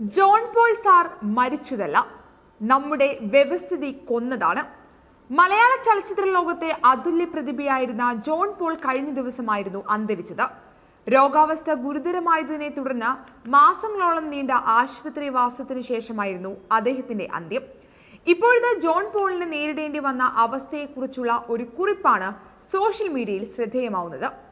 John Paul sir മരിച്ചതല്ല. നമ്മുടെ വ്യവസ്ഥിതി കൊന്നതാണ്. മലയാള ചലച്ചിത്ര ലോകത്തെ അതുല്യ പ്രതിഭയായിരുന്ന ജോൺ പോൾ കഴിഞ്ഞ ദിവസമായിരുന്നു അന്തരിച്ചത്. രോഗാവസ്ഥ ഗുരുതരമായതിനെ തുടർന്ന് മാസങ്ങളോളം നീണ്ട ആശുപത്രി ആശുപത്രിവാസത്തിനു ശേഷമായിരുന്നു അദ്ദേഹത്തിന്റെ അന്ത്യം. ഇപ്പോഴത്തെ ജോൺ പോളിന് നേരിടേണ്ടി വന്ന അവസ്ഥയെക്കുറിച്ചുള്ള ഒരു കുറിപ്പാണ് സോഷ്യൽ മീഡിയയിൽ ശ്രദ്ധേയമാവുന്നത്.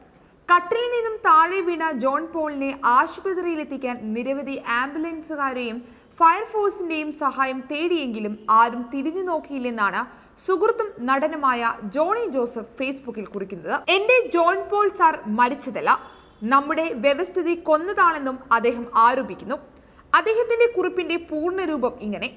കട്ടിലിൽ നിന്നും താഴെ വീണ ജോൺ പോളിനെ ആശുപത്രിയിലെത്തിക്കാൻ നിരവധി ആംബുലൻസുകാരെയും ഫയർഫോഴ്സിന്റെയും സഹായം തേടിയെങ്കിലും ആരും തിരിഞ്ഞു നോക്കിയില്ലെന്നാണ് സുഹൃത്തും നടനുമായ ജോണി ജോസഫ് ഫേസ്ബുക്കിൽ കുറിക്കുന്നത്. എന്റെ ജോൺ പോൾ സാർ മരിച്ചതല്ല. നമ്മുടെ വ്യവസ്ഥിതി കൊന്നതാണെന്നും അദ്ദേഹം ആരോപിക്കുന്നു. അദ്ദേഹത്തിന്റെ കുറിപ്പിന്റെ പൂർണരൂപം ഇങ്ങനെ.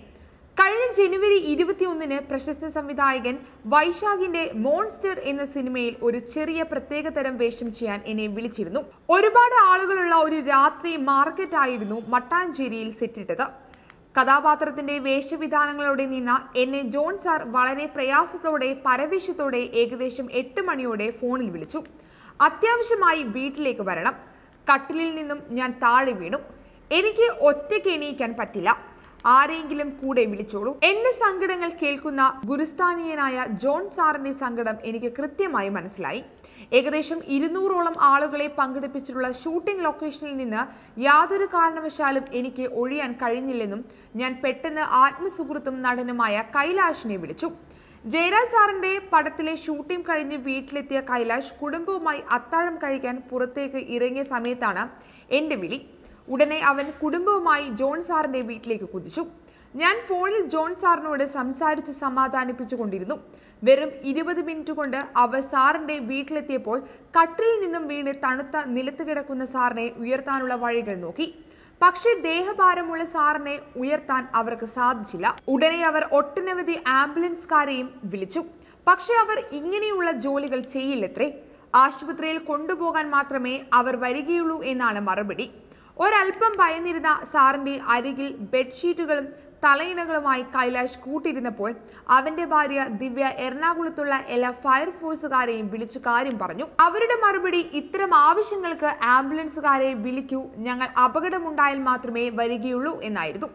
കഴിഞ്ഞ ജനുവരി ഇരുപത്തിയൊന്നിന് പ്രശസ്ത സംവിധായകൻ വൈശാഖിന്റെ മോൺസ്റ്റർ എന്ന സിനിമയിൽ ഒരു ചെറിയ പ്രത്യേകതരം വേഷം ചെയ്യാൻ എന്നെ വിളിച്ചിരുന്നു. ഒരുപാട് ആളുകളുള്ള ഒരു രാത്രി മാർക്കറ്റ് ആയിരുന്നു മട്ടാഞ്ചേരിയിൽ സെറ്റിട്ടത്. കഥാപാത്രത്തിന്റെ വേഷവിധാനങ്ങളോടെ നിന്ന എന്നെ ജോൺ സാർ വളരെ പ്രയാസത്തോടെ പരവേശത്തോടെ ഏകദേശം എട്ട് മണിയോടെ ഫോണിൽ വിളിച്ചു. അത്യാവശ്യമായി വീട്ടിലേക്ക് വരണം. കട്ടിലിൽ നിന്നും ഞാൻ താഴെ വീണു. എനിക്ക് ഒറ്റയ്ക്ക് എണീക്കാൻ പറ്റില്ല. ആരെങ്കിലും കൂടെ വിളിച്ചോളൂ. എന്റെ സങ്കടങ്ങൾ കേൾക്കുന്ന ഗുരുസ്ഥാനീയനായ ജോൺ സാറിന്റെ സങ്കടം എനിക്ക് കൃത്യമായി മനസ്സിലായി. ഏകദേശം ഇരുന്നൂറോളം ആളുകളെ പങ്കെടുപ്പിച്ചിട്ടുള്ള ഷൂട്ടിംഗ് ലൊക്കേഷനിൽ നിന്ന് യാതൊരു കാരണവശാലും എനിക്ക് ഒഴിയാൻ കഴിഞ്ഞില്ലെന്നും ഞാൻ പെട്ടെന്ന് ആത്മസുഹൃത്തും നടനുമായ കൈലാഷിനെ വിളിച്ചു. ജയരാജ് സാറിന്റെ പടത്തിലെ ഷൂട്ടിംഗ് കഴിഞ്ഞ് വീട്ടിലെത്തിയ കൈലാഷ് കുടുംബവുമായി അത്താഴം കഴിക്കാൻ പുറത്തേക്ക് ഇറങ്ങിയ സമയത്താണ് എന്റെ വിളി. ഉടനെ അവൻ കുടുംബവുമായി ജോൺ സാറിന്റെ വീട്ടിലേക്ക് കുതിച്ചു. ഞാൻ ഫോണിൽ ജോൺ സാറിനോട് സംസാരിച്ച് സമാധാനിപ്പിച്ചു കൊണ്ടിരുന്നു വെറും ഇരുപത് മിനിറ്റ് കൊണ്ട് അവർ സാറിന്റെ വീട്ടിലെത്തിയപ്പോൾ കട്ടിലിൽ നിന്നും വീണ് തണുത്ത നിലത്ത് കിടക്കുന്ന സാറിനെ ഉയർത്താനുള്ള വഴികൾ നോക്കി. പക്ഷേ ദേഹഭാരമുള്ള സാറിനെ ഉയർത്താൻ അവർക്ക് സാധിച്ചില്ല. ഉടനെ അവർ ഒട്ടനവധി ആംബുലൻസുകാരെയും വിളിച്ചു. പക്ഷേ അവർ ഇങ്ങനെയുള്ള ജോലികൾ ചെയ്യില്ലത്രേ. ആശുപത്രിയിൽ കൊണ്ടുപോകാൻ മാത്രമേ അവർ വരികയുള്ളൂ എന്നാണ് മറുപടി. ഒരല്പം ഭയന്നിരുന്ന സാറിന്റെ അരികിൽ ബെഡ്ഷീറ്റുകളും തലയിണകളുമായി കൈലാഷ് കൂട്ടിയിരുന്നപ്പോൾ അവന്റെ ഭാര്യ ദിവ്യ എറണാകുളത്തുള്ള എല്ലാ ഫയർഫോഴ്സുകാരെയും വിളിച്ചു കാര്യം പറഞ്ഞു. അവരുടെ മറുപടി ഇത്തരം ആവശ്യങ്ങൾക്ക് ആംബുലൻസുകാരെ വിളിക്കൂ ഞങ്ങൾ അപകടമുണ്ടായാൽ മാത്രമേ വരികയുള്ളൂ എന്നായിരുന്നു.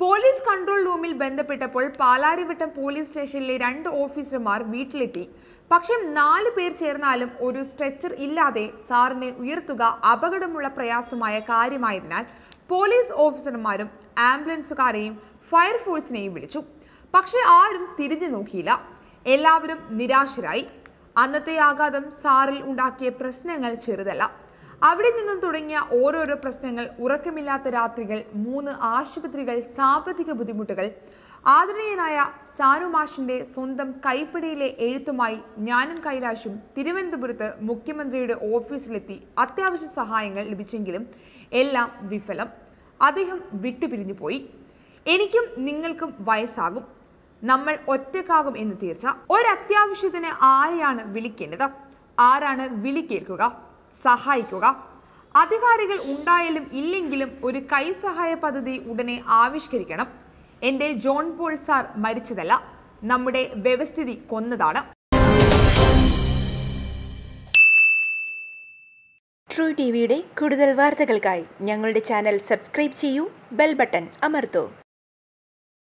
പോലീസ് കൺട്രോൾ റൂമിൽ ബന്ധപ്പെട്ടപ്പോൾ പാലാരിവട്ടം പോലീസ് സ്റ്റേഷനിലെ രണ്ട് ഓഫീസർമാർ വീട്ടിലെത്തി. പക്ഷേ നാല് പേർ ചേർന്നാലും ഒരു സ്ട്രെച്ചർ ഇല്ലാതെ സാറിനെ ഉയർത്തുക അപകടമുള്ള പ്രയാസമായ കാര്യമായതിനാൽ പോലീസ് ഓഫീസർമാരും ആംബുലൻസുകാരെയും ഫയർഫോഴ്സിനെയും വിളിച്ചു. പക്ഷേ ആരും തിരിഞ്ഞു നോക്കിയില്ല. എല്ലാവരും നിരാശരായി. അന്നത്തെ ആഘാതം സാറിൽ ഉണ്ടാക്കിയ പ്രശ്നങ്ങൾ ചെറുതല്ല. അവിടെ നിന്നും തുടങ്ങിയ ഓരോരോ പ്രശ്നങ്ങൾ ഉറക്കമില്ലാത്ത രാത്രികൾ മൂന്ന് ആശുപത്രികൾ സാമ്പത്തിക ബുദ്ധിമുട്ടുകൾ. ആദരണീയനായ സാനുമാഷിന്റെ സ്വന്തം കൈപ്പിടിയിലെ എഴുത്തുമായി ഞാനും കൈലാഷും തിരുവനന്തപുരത്ത് മുഖ്യമന്ത്രിയുടെ ഓഫീസിലെത്തി അത്യാവശ്യ സഹായങ്ങൾ ലഭിച്ചെങ്കിലും എല്ലാം വിഫലം. അദ്ദേഹം വിട്ടുപിരിഞ്ഞു പോയി. എനിക്കും നിങ്ങൾക്കും വയസ്സാകും. നമ്മൾ ഒറ്റക്കാകും എന്ന് തീർച്ച. ഒരത്യാവശ്യത്തിന് ആരെയാണ് വിളിക്കേണ്ടത്? ആരാണ് വിളി കേൾക്കുക? സഹായിക്കുക. അധികാരികൾ ഉണ്ടായാലും ഇല്ലെങ്കിലും ഒരു കൈസഹായ പദ്ധതി ഉടനെ ആവിഷ്കരിക്കണം. എന്റെ ജോൺ പോൾ സാർ മരിച്ചതല്ല നമ്മുടെ വ്യവസ്ഥിതി കൊന്നതാണ്. ട്രൂ ടി വിയുടെ കൂടുതൽ വാർത്തകൾക്കായി ഞങ്ങളുടെ ചാനൽ സബ്സ്ക്രൈബ് ചെയ്യൂ ബെൽ ബട്ടൺ അമർത്തൂ.